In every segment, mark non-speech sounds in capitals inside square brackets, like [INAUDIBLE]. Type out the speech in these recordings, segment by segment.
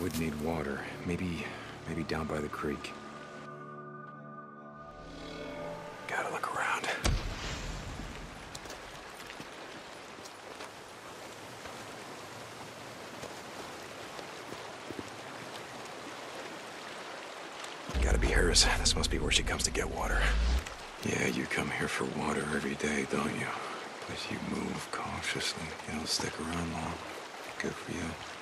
would need water. Maybe, maybe down by the creek. Gotta look around. Gotta be hers. This must be where she comes to get water. Yeah, you come here for water every day, don't you? But you move cautiously. You don't stick around long. Good for you.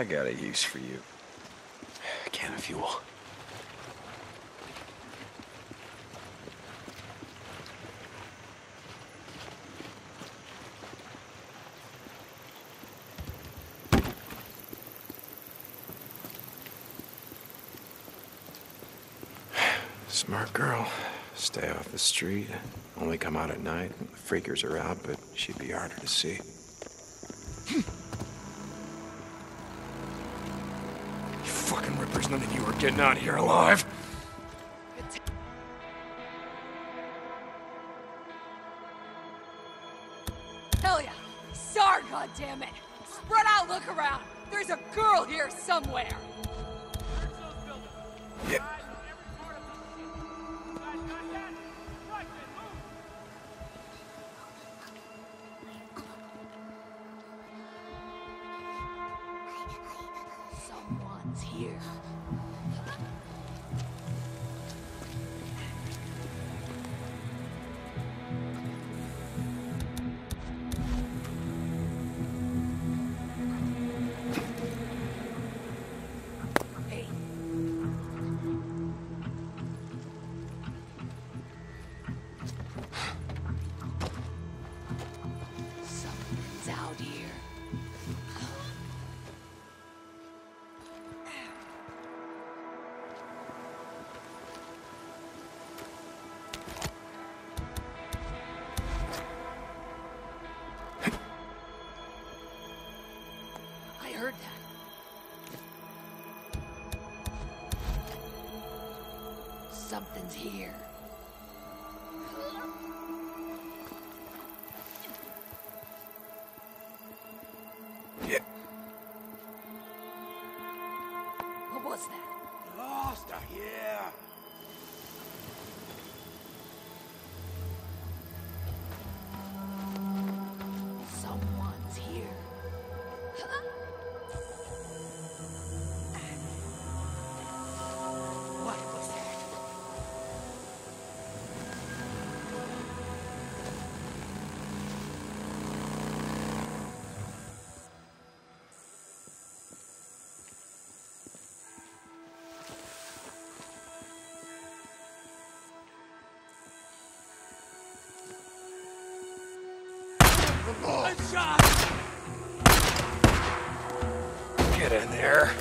I got a use for you. A can of fuel. Smart girl. Stay off the street. Only come out at night. The freakers are out, but she'd be harder to see. Hmm. None of you are getting out of here alive. Something's here. Get in there.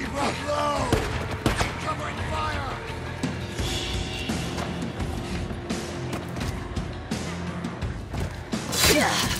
be brought low! Yeah.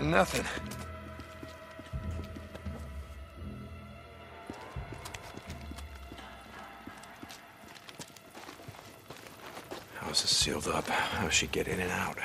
Nothing. House is sealed up. How's she get in and out?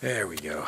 There we go.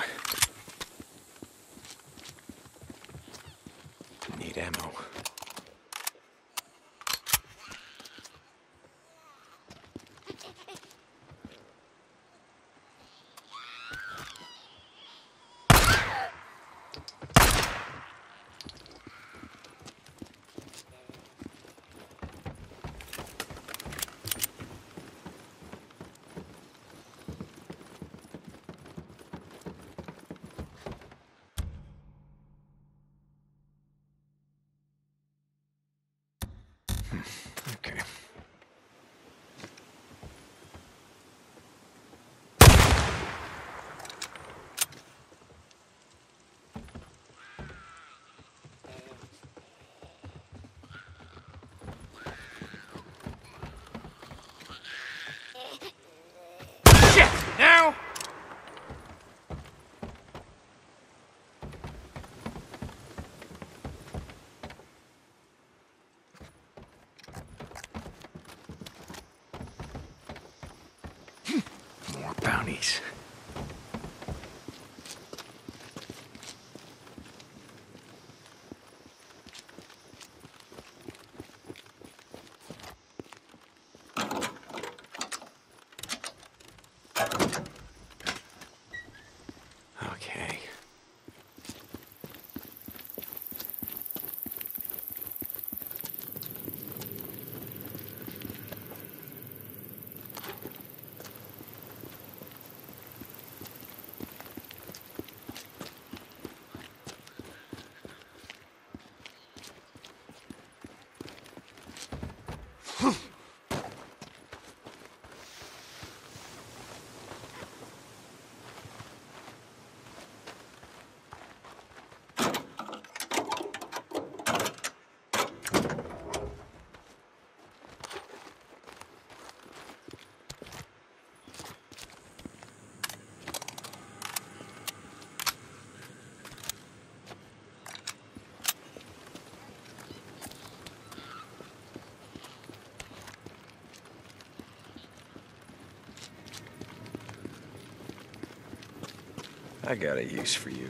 I got a use for you.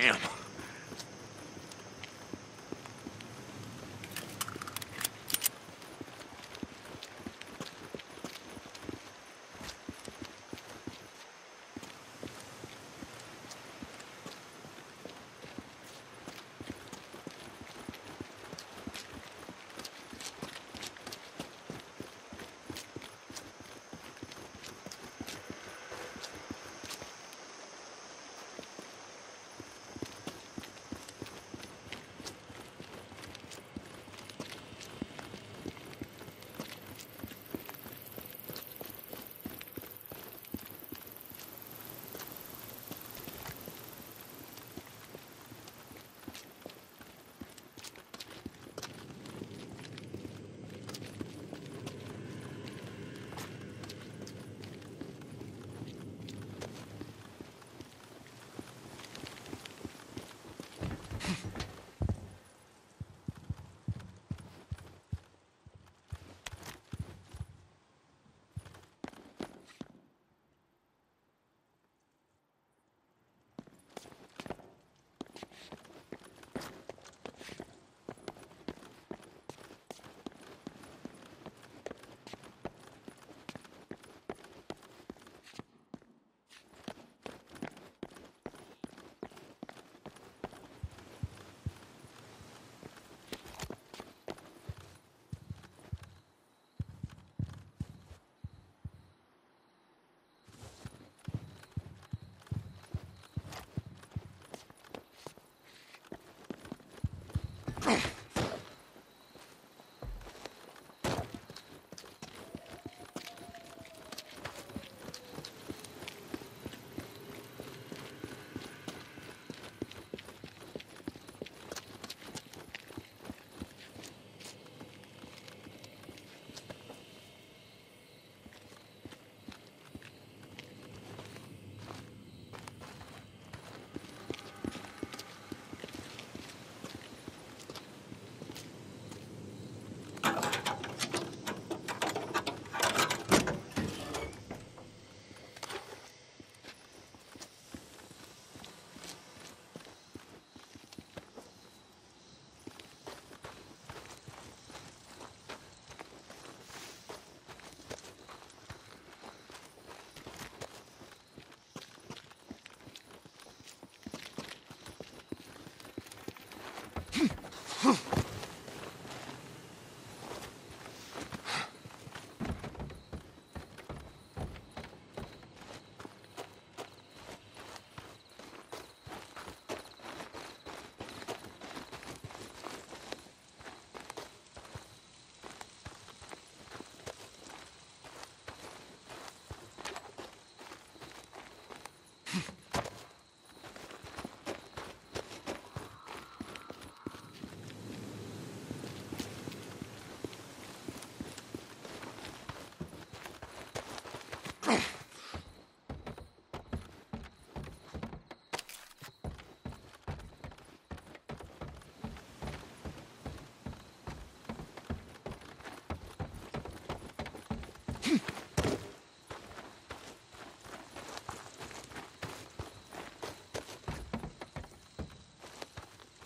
Damn. Ugh.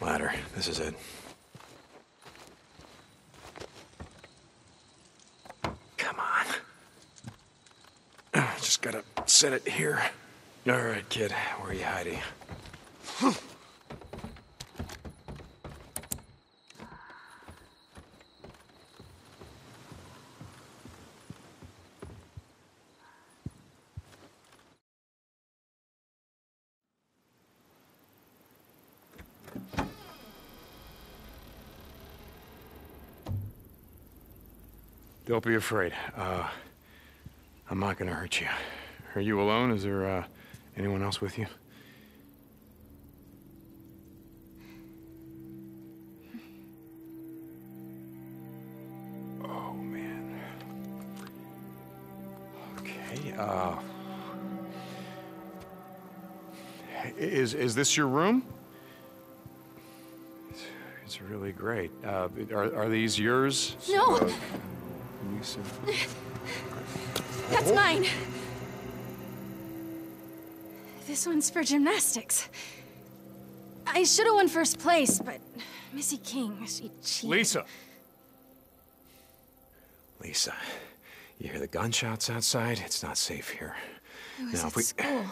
Ladder. This is it. Come on. Just gotta set it here. All right, kid. Where are you hiding? Don't be afraid. Uh, I'm not gonna hurt you. Are you alone? Is there uh, anyone else with you? Oh man. Okay. Uh, Is, is this your room? It's really great. Uh, are, are these yours? No. Uh, Lisa? That's mine. This one's for gymnastics. I should have won first place, but Missy King, she cheated. Lisa! Lisa, you hear the gunshots outside? It's not safe here. I was Now, at if we- school.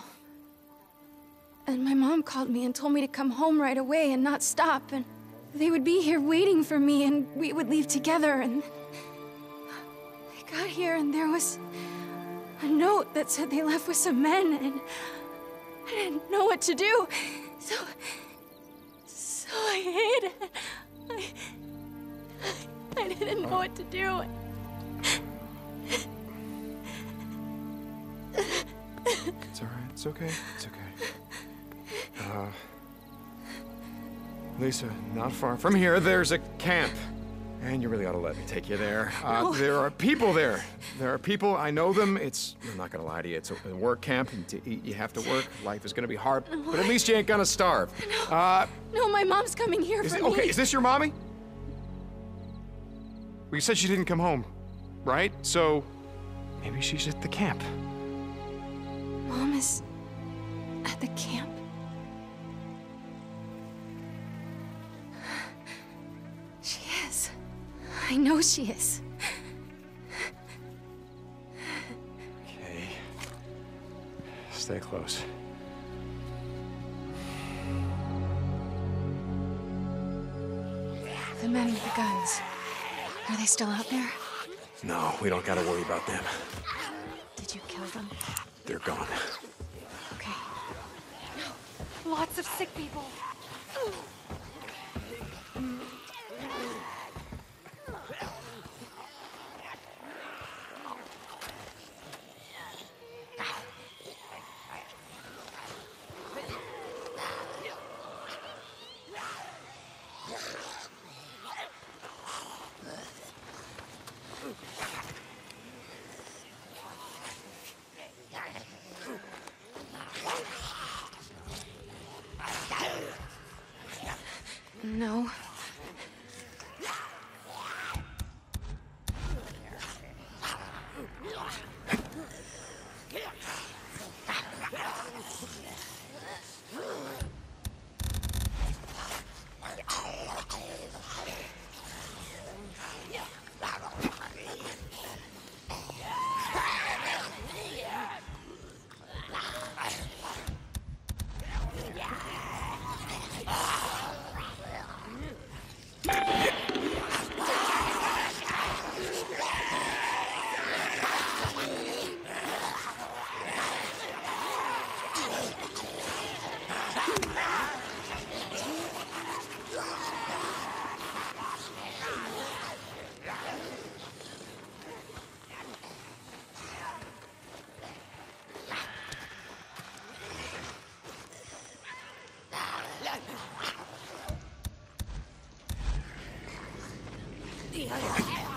And my mom called me and told me to come home right away and not stop, and they would be here waiting for me, and we would leave together, and... Got here, and there was a note that said they left with some men, and I didn't know what to do, so... So I hid. I... I didn't know what to do. It's all right. It's okay. It's okay. Uh, Lisa, not far from here, there's a camp. And you really ought to let me take you there. Uh, [LAUGHS] there are people there. There are people. I know them. It's. I'm not gonna lie to you. It's a, work camp, and to eat, you have to work. Life is gonna be hard, but at least you ain't gonna starve. Uh, No, my mom's coming here for it, me. okay, is this your mommy? Well, you said she didn't come home, right? So maybe she's at the camp. Mom is at the camp. I know she is. Okay. Stay close. The men with the guns. Are they still out there? No, we don't gotta worry about them. Did you kill them? They're gone. Okay. No. Lots of sick people. Yeah.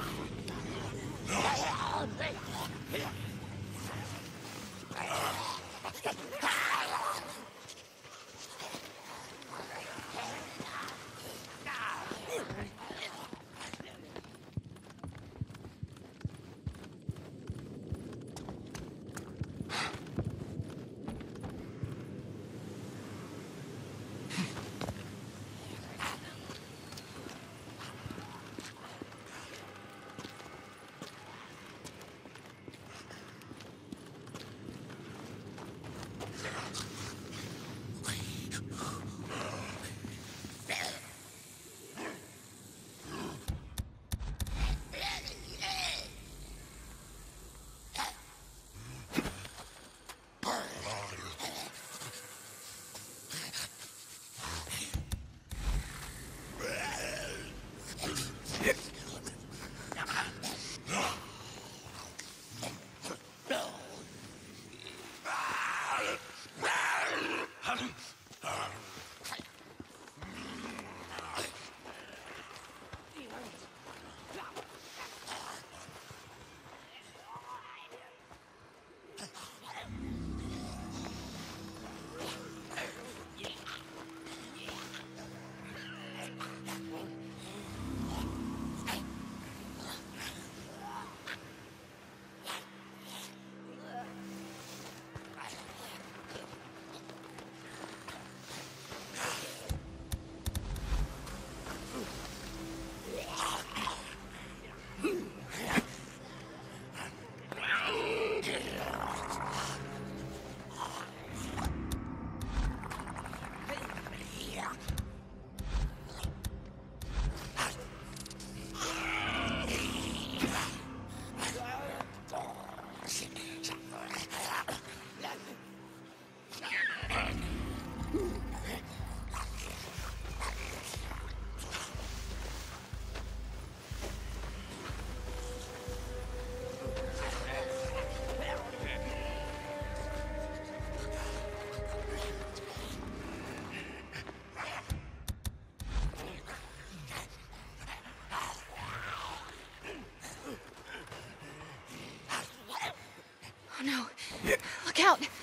Look out!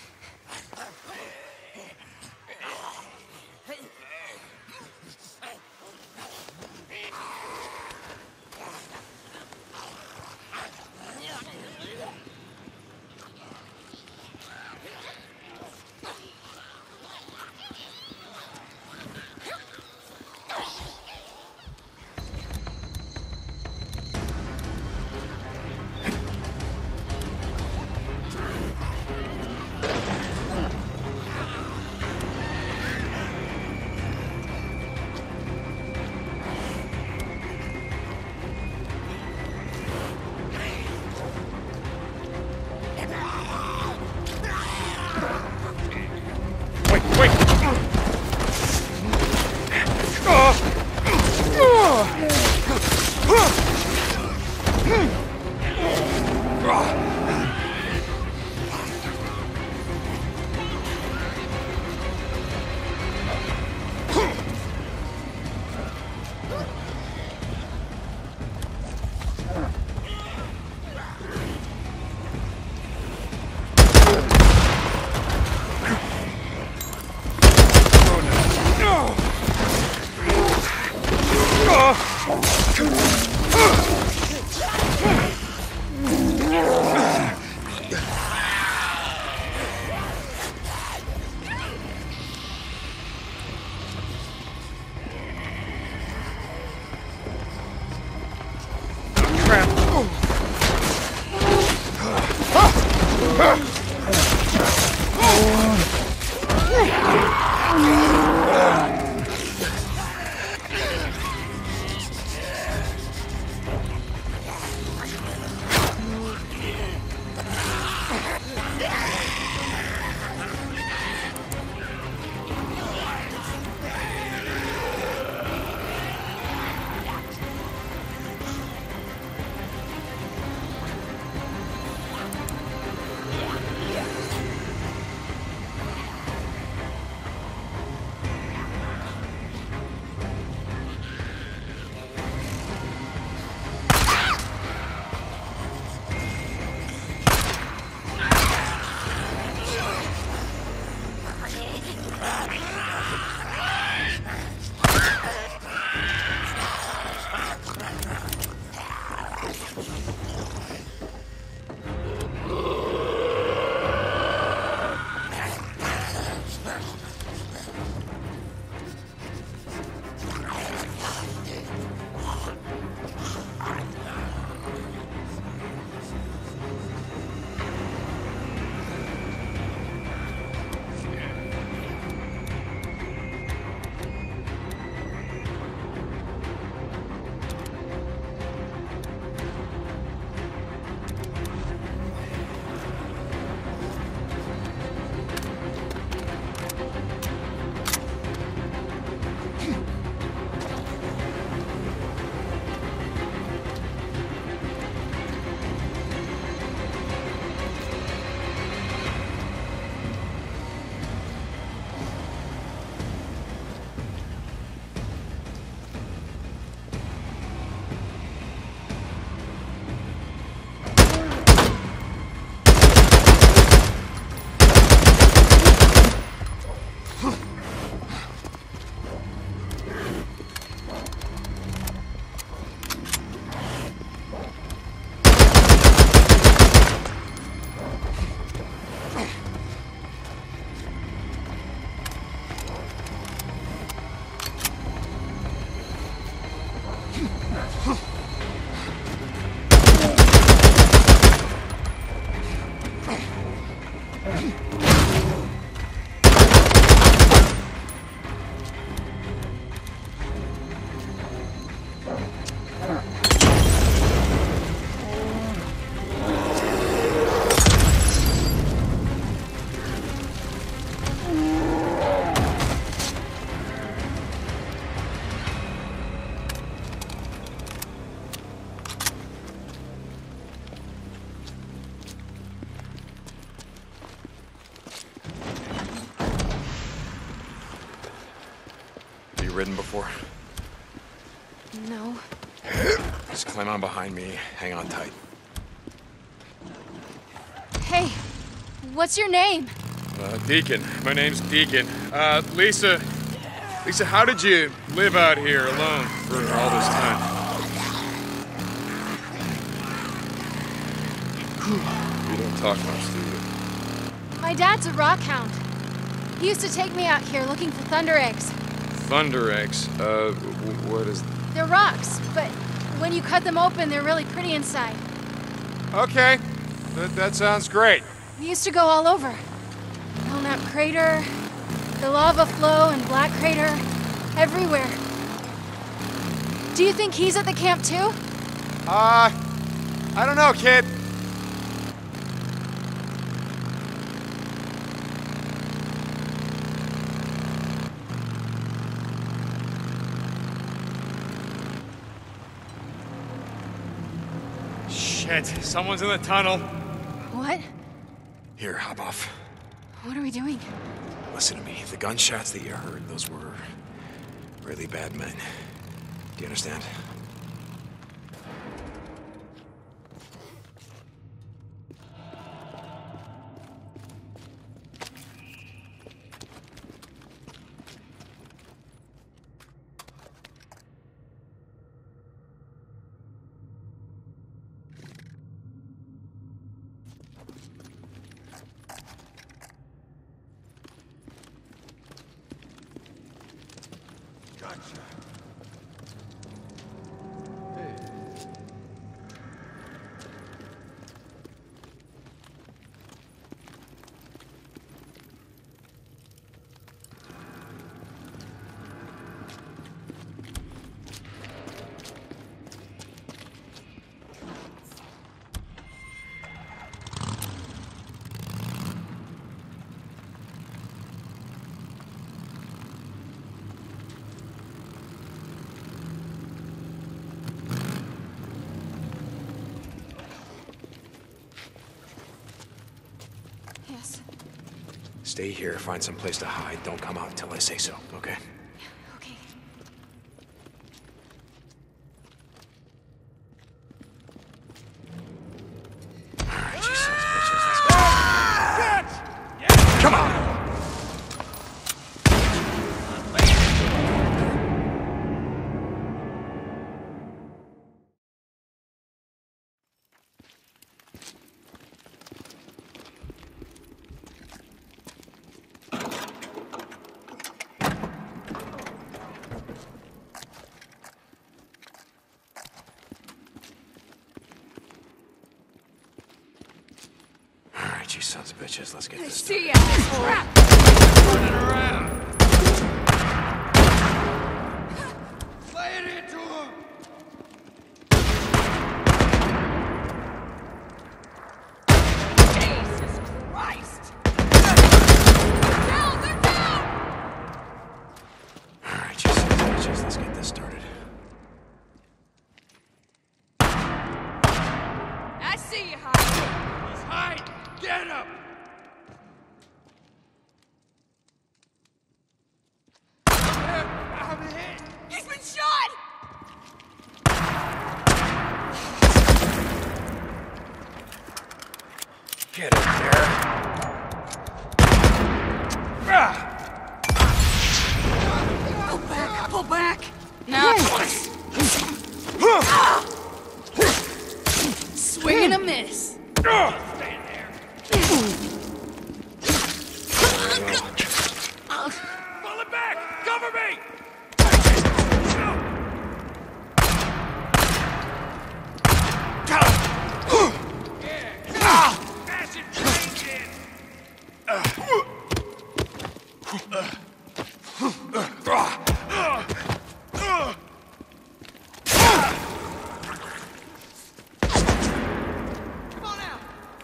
On behind me. Hang on tight. Hey, What's your name? Uh, Deacon. My name's Deacon. Uh, Lisa. Lisa, how did you live out here alone for all this time? You don't talk much, do you? My dad's a rock hound. He used to take me out here looking for thunder eggs. Thunder eggs. Uh, what is. They're rocks, but when you cut them open, they're really pretty inside. Okay. That, that sounds great. We used to go all over. Belknap Crater, the lava flow and Black Crater, everywhere. Do you think he's at the camp too? Uh, I don't know, kid. Someone's in the tunnel. What? Here, hop off. What are we doing? Listen to me. The gunshots that you heard, those were really bad men. Do you understand? Stay here, find some place to hide. Don't come out until I say so, okay? Okay. All right, you sons of bitches, let's go. Come on! You sons of bitches, let's get this See ya! Crap! Lay it into him! Jesus Christ! Down! They're down! All right, you sons of bitches, let's get this started. I see you, Hyde. He's hide! Get him! I'm hit! He's been shot! Get in there. Pull back! Pull back! Now. Swing and a miss. Pull it back! Cover me! Massive change in! Come on out!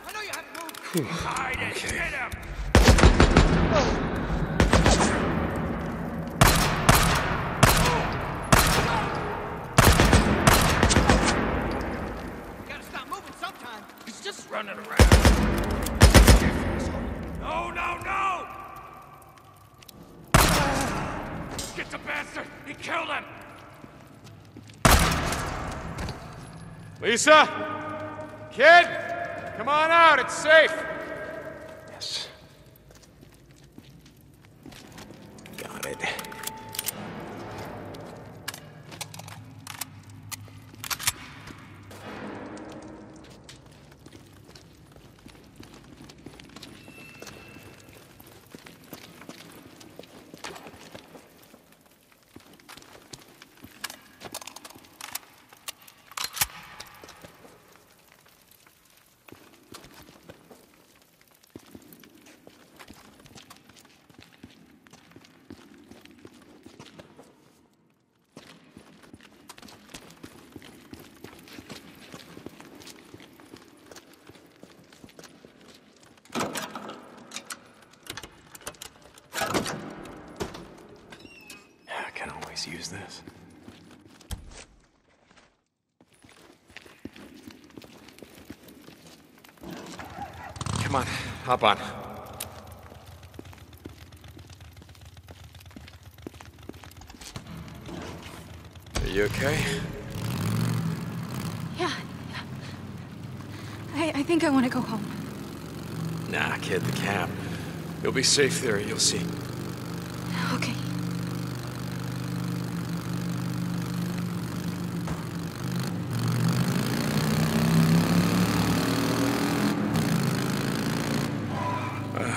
I know you haven't moved! Hide it! Okay. Get him! Gotta stop moving sometime. He's just running around. No, no, no! Get the bastard! He killed him! Lisa? Kid? Come on out, it's safe. Yes. Got it. I can always use this. Come on, hop on. Are you okay? Yeah, yeah. I, I think I want to go home. Nah, kid, the camp. You'll be safe there, you'll see. Okay.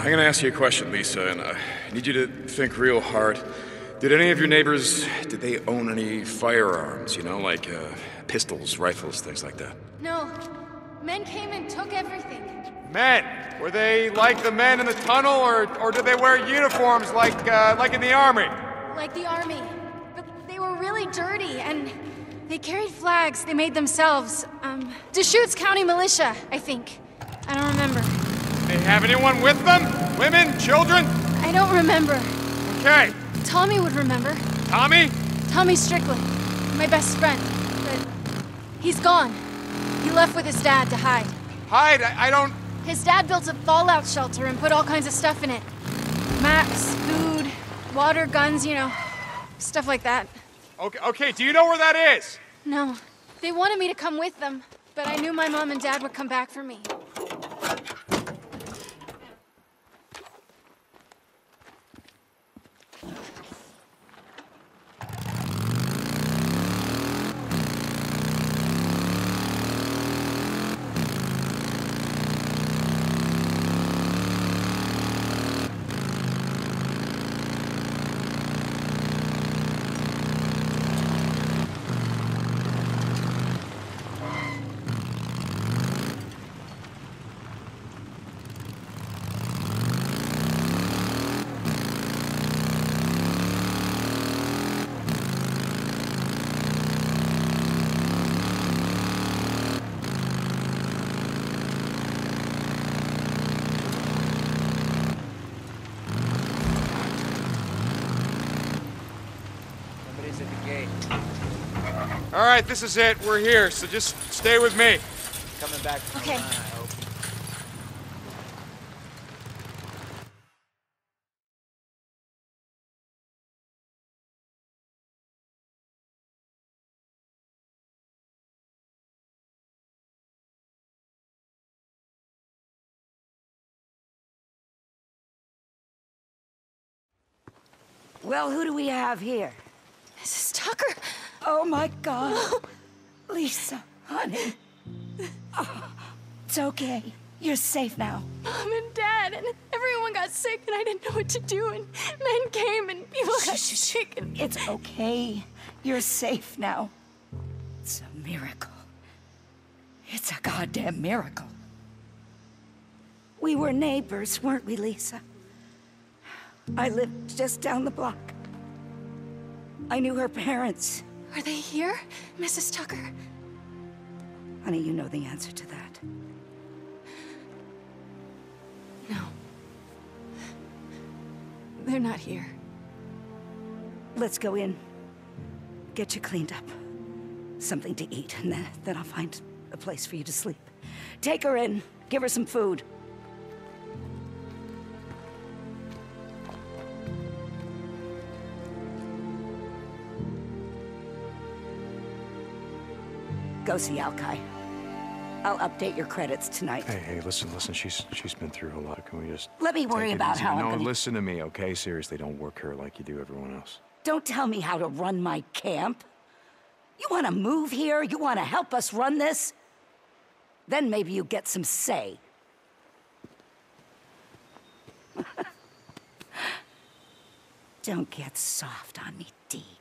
I'm gonna ask you a question, Lisa, and uh, I need you to think real hard. Did any of your neighbors, did they own any firearms, you know, like uh, pistols, rifles, things like that? No. Men came and took everything. Men! Were they like the men in the tunnel, or, or did they wear uniforms like, uh, like in the army? Like the army. But they were really dirty, and they carried flags they made themselves. Um, Deschutes County Militia, I think. I don't remember. They have anyone with them? Women? Children? I don't remember. Okay. Tommy would remember. Tommy? Tommy Strickland, my best friend. But he's gone. He left with his dad to hide. Hide? I, I don't... His dad built a fallout shelter and put all kinds of stuff in it. Maps, food, water, guns, you know, stuff like that. Okay, okay, do you know where that is? No, they wanted me to come with them, but I knew my mom and dad would come back for me. Somebody's at the gate. All right, this is it. We're here, so just stay with me. Coming back from Okay. the line, I hope. Well, who do we have here? Mrs. Tucker! Oh my god. Lisa, honey. Oh, it's okay. You're safe now. Mom and Dad, and everyone got sick, and I didn't know what to do, and men came, and people got sick, and It's okay. You're safe now. It's a miracle. It's a goddamn miracle. We were neighbors, weren't we, Lisa? I lived just down the block. I knew her parents. Are they here, Mrs. Tucker? Honey, you know the answer to that. No. They're not here. Let's go in. Get you cleaned up. Something to eat, and then, then I'll find a place for you to sleep. Take her in. Give her some food. Go see Alkai. I'll update your credits tonight. Hey, hey, listen, listen. She's she's been through a lot. Can we just Let me worry about easy? how I'm No, gonna- listen to me, okay? Seriously, don't work her like you do everyone else. Don't tell me how to run my camp. You want to move here? You want to help us run this? Then maybe you get some say. [LAUGHS] Don't get soft on me, Dee.